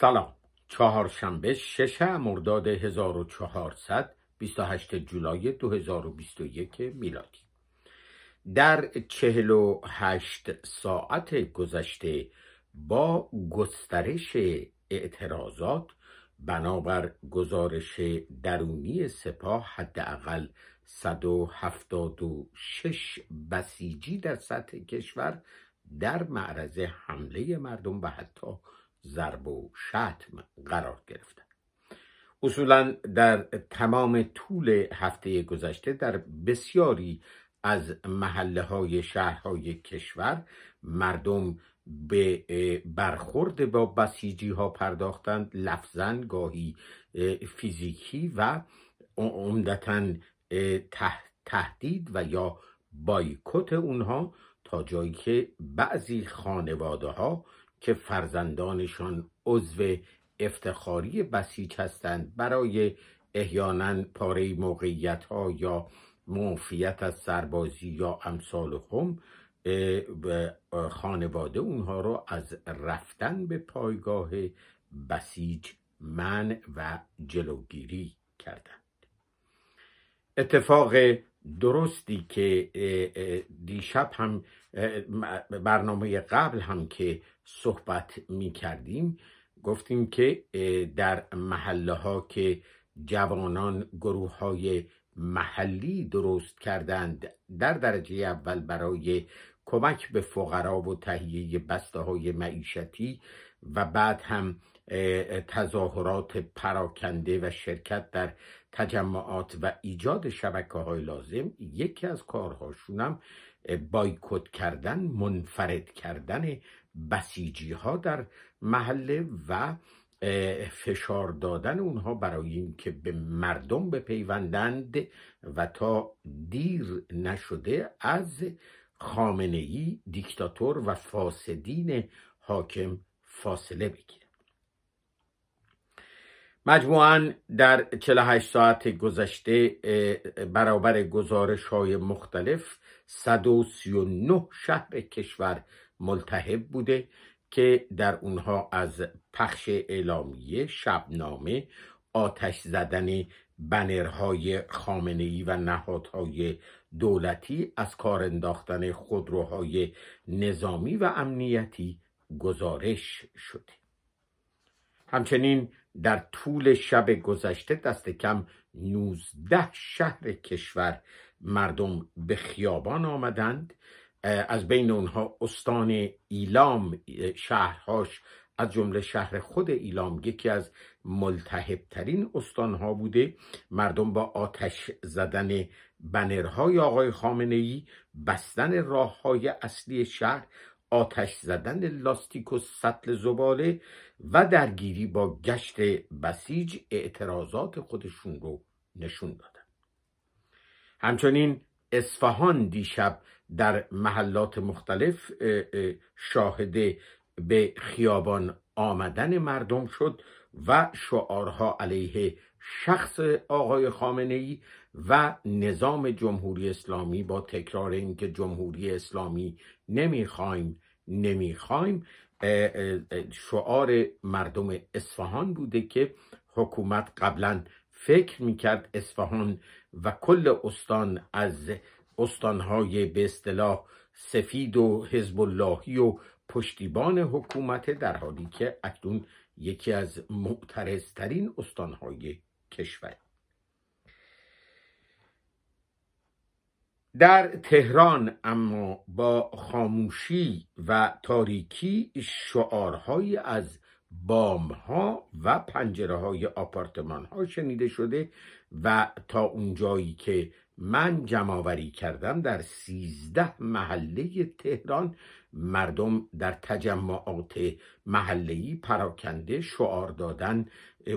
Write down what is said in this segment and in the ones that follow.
سلام. چهارشنبه شش مرداد 1400 28 جولای 2021 میلادی. در چهل و هشت ساعت گذشته با گسترش اعتراضات بنابر گزارش درونی سپاه حداقل 176 بسیجی در سطح کشور در معرض حمله مردم و حتی ضرب و شتم قرار گرفتند اصولا در تمام طول هفته گذشته در بسیاری از محله های شهرهای کشور مردم به برخورد با بسیجی ها پرداختند لفظن گاهی فیزیکی و عمدتا تهدید و یا بایکوت اونها تا جایی که بعضی خانواده ها که فرزندانشان عضو افتخاری بسیج هستند برای احیانا پاره موقعیت ها یا معافیت از سربازی یا امثال هم خانواده اونها رو از رفتن به پایگاه بسیج من و جلوگیری کردند. اتفاق درستی که دیشب هم برنامه قبل هم که صحبت می کردیم گفتیم که در محله ها که جوانان گروه های محلی درست کردند در درجه اول برای کمک به فقرا و تهیه بسته های معیشتی و بعد هم تظاهرات پراکنده و شرکت در تجمعات و ایجاد شبکه های لازم یکی از کارهاشونم بایکوت کردن منفرد کردن بسیجی ها در محله و فشار دادن اونها برای اینکه به مردم بپیوندند و تا دیر نشده از خامنه ای دیکتاتور و فاسدین حاکم فاصله بگیره مجموعا در 48 ساعت گذشته برابر گزارش های مختلف 139 شهر کشور ملتهب بوده که در اونها از پخش اعلامیه شبنامه آتش زدن بنرهای خامنه و نهادهای دولتی از کار انداختن خودروهای نظامی و امنیتی گزارش شده. همچنین در طول شب گذشته دست کم 19 شهر کشور مردم به خیابان آمدند. از بین اونها استان ایلام شهرهاش از جمله شهر خود ایلام یکی از ملتهبترین استانها بوده. مردم با آتش زدن بنرهای آقای خامنه ای بستن راه های اصلی شهر آتش زدن لاستیک و سطل زباله و درگیری با گشت بسیج اعتراضات خودشون رو نشون دادن. همچنین اصفهان دیشب در محلات مختلف شاهد به خیابان آمدن مردم شد و شعارها علیه شخص آقای خامنه ای و نظام جمهوری اسلامی با تکرار اینکه جمهوری اسلامی نمی‌خوایم نمی‌خوایم شعار مردم اصفهان بوده که حکومت قبلا فکر می‌کرد اصفهان و کل استان از استانهای به اصطلاح سفید و حزب اللهی و پشتیبان حکومت در حالی که اکنون یکی از معترضترین استانهای کشور. در تهران اما با خاموشی و تاریکی شعارهایی از بامها و پنجره های آپارتمان ها شنیده شده و تا اونجایی که من جمعآوری کردم در سیزده محله تهران مردم در تجمعات محلهی پراکنده شعار دادن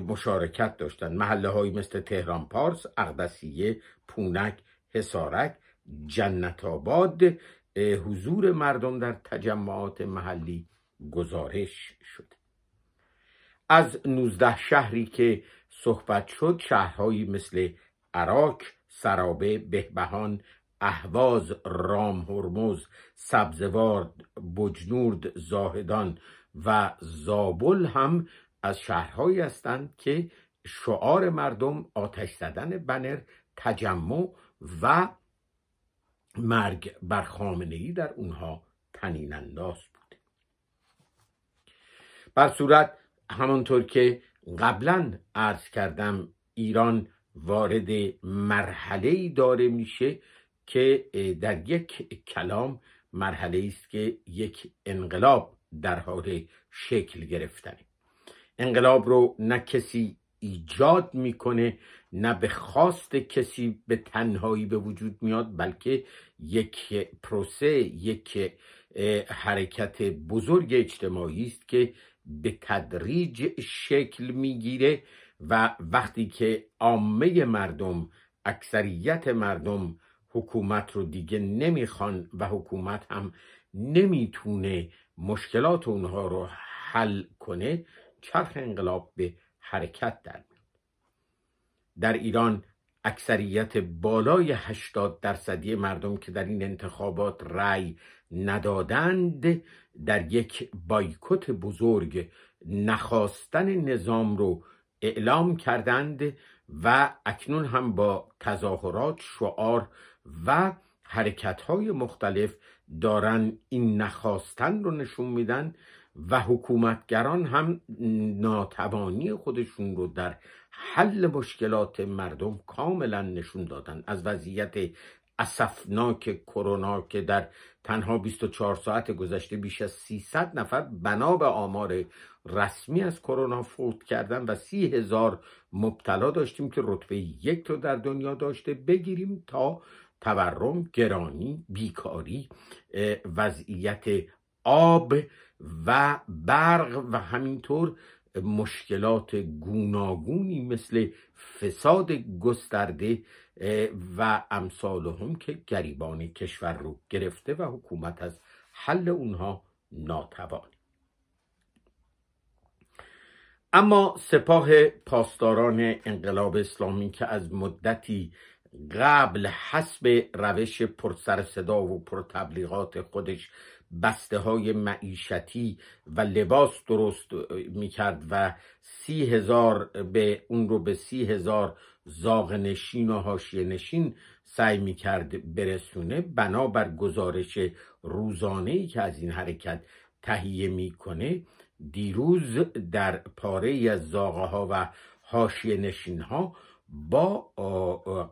مشارکت داشتند محله های مثل تهران پارس، اقدسیه، پونک، حسارک، جنت آباد حضور مردم در تجمعات محلی گزارش شد. از نوزده شهری که صحبت شد شهرهایی مثل عراق، سرابه، بهبهان، اهواز، رام هرمز، سبزوار، بجنورد، زاهدان و زابل هم از شهرهایی هستند که شعار مردم آتش زدن بنر تجمع و مرگ بر خامنه ای در اونها تنین انداز بود. بر صورت همانطور که قبلا عرض کردم ایران وارد مرحله ای داره میشه که در یک کلام مرحله است که یک انقلاب در حال شکل گرفتنه. انقلاب رو نه کسی ایجاد می‌کنه نه به خواست کسی به تنهایی به وجود میاد بلکه یک پروسه یک حرکت بزرگ اجتماعی است که به تدریج شکل می‌گیره و وقتی که عامه مردم اکثریت مردم حکومت رو دیگه نمی‌خوان و حکومت هم نمی‌تونه مشکلات اونها رو حل کنه چرخ انقلاب به حرکت در میاد در ایران اکثریت بالای 80 درصدی مردم که در این انتخابات رأی ندادند در یک بایکوت بزرگ نخواستن نظام رو اعلام کردند و اکنون هم با تظاهرات شعار و حرکت های مختلف دارن این نخواستن رو نشون میدن و حکومتگران هم ناتوانی خودشون رو در حل مشکلات مردم کاملا نشون دادن. از وضعیت اسفناک کرونا که در تنها 24 ساعت گذشته بیش از 300 نفر بنا به آمار رسمی از کرونا فوت کردن و سی هزار مبتلا داشتیم که رتبه یک رو در دنیا داشته بگیریم تا تورم گرانی بیکاری وضعیت آب و برق و همینطور مشکلات گوناگونی مثل فساد گسترده و امثال هم که گریبان کشور رو گرفته و حکومت از حل اونها ناتوان. اما سپاه پاسداران انقلاب اسلامی که از مدتی قبل حسب روش پرسر صدا و پرتبلیغات خودش بسته های معیشتی و لباس درست می‌کرد و سی هزار به اون رو به سی هزار زاغ نشین و هاشی نشین سعی می‌کرد برسونه. بنابر گزارش روزانه که از این حرکت تهیه می‌کنه دیروز در پاره ای از زاغه ها و هاشی نشین ها با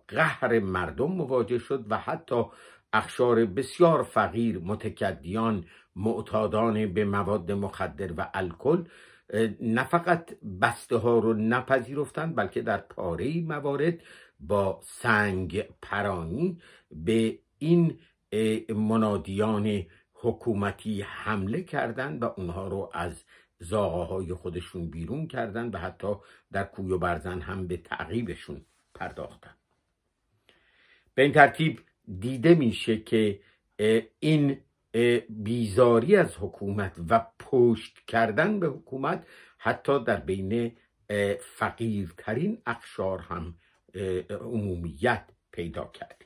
قهر مردم مواجه شد و حتی اخشار بسیار فقیر متکدیان معتادان به مواد مخدر و الکل نه فقط بسته ها رو نپذیرفتند بلکه در پاره موارد با سنگ پرانی به این منادیان حکومتی حمله کردند و اونها رو از زاغه های خودشون بیرون کردن و حتی در کوی و برزن هم به تعقیبشون پرداختن به این ترتیب دیده میشه که این بیزاری از حکومت و پشت کردن به حکومت حتی در بین فقیرترین اقشار هم عمومیت پیدا کرده.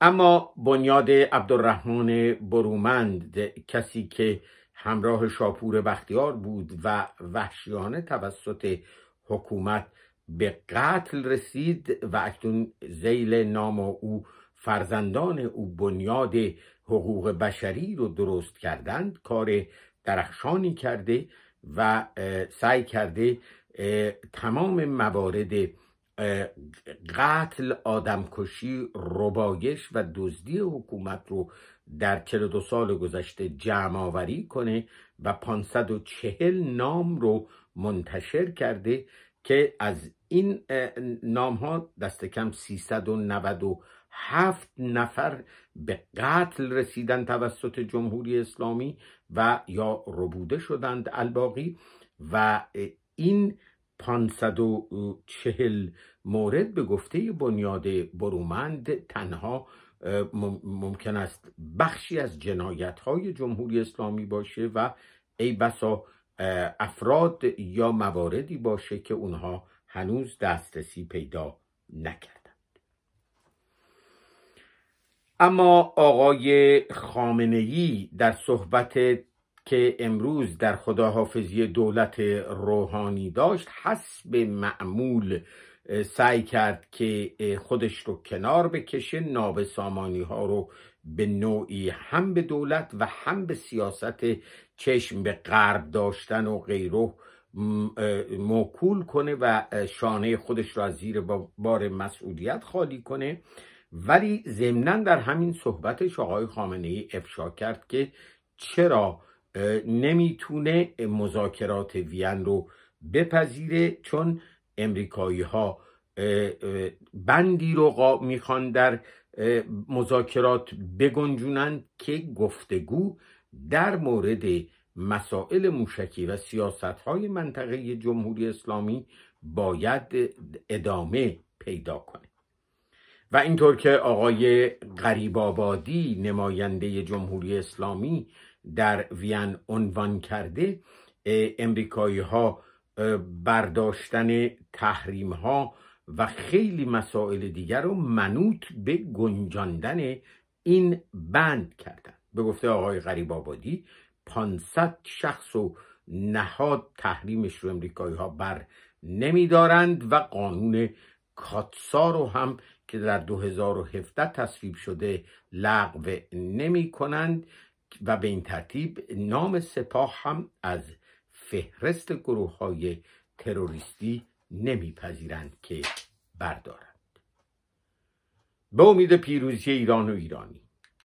اما بنیاد عبدالرحمن برومند کسی که همراه شاپور بختیار بود و وحشیانه توسط حکومت به قتل رسید و اکنون زیل نام او فرزندان او بنیاد حقوق بشری رو درست کردند. کار درخشانی کرده و سعی کرده تمام موارد قتل آدمکشی ربایش و دزدی حکومت رو در 42 سال گذشته جمع آوری کنه و 540 نام رو منتشر کرده که از این نام ها دست کم 397 نفر به قتل رسیدن توسط جمهوری اسلامی و یا ربوده شدند الباقی و این 540 مورد به گفته بنیاد برومند تنها ممکن است بخشی از جنایت های جمهوری اسلامی باشه و ای بسا افراد یا مواردی باشه که اونها هنوز دسترسی پیدا نکردند. اما آقای خامنه ای در صحبت که امروز در خداحافظی دولت روحانی داشت حسب معمول سعی کرد که خودش رو کنار بکشه نابسامانی ها رو به نوعی هم به دولت و هم به سیاست چشم به غرب داشتن و غیره موکول کنه و شانه خودش را از زیر بار مسئولیت خالی کنه. ولی ضمنا در همین صحبتش آقای خامنه ای افشا کرد که چرا نمی‌تونه مذاکرات وین رو بپذیره چون امریکایی ها بندی رو می‌خوان در مذاکرات بگنجونند که گفتگو در مورد مسائل موشکی و سیاست های منطقه جمهوری اسلامی باید ادامه پیدا کنه. و اینطور که آقای غریب آبادی نماینده جمهوری اسلامی در وین عنوان کرده امریکایی ها برداشتن تحریم ها و خیلی مسائل دیگر رو منوط به گنجاندن این بند کردن. به گفته آقای غریب آبادی 500 شخص و نهاد تحریمش رو امریکایی ها بر نمیدارند و قانون کاتسا رو هم که در 2017 تصویب شده لغو نمی کنند و به این ترتیب نام سپاه هم از فهرست گروه های تروریستی نمیپذیرند که بردارند. به امید پیروزی ایران و ایرانی.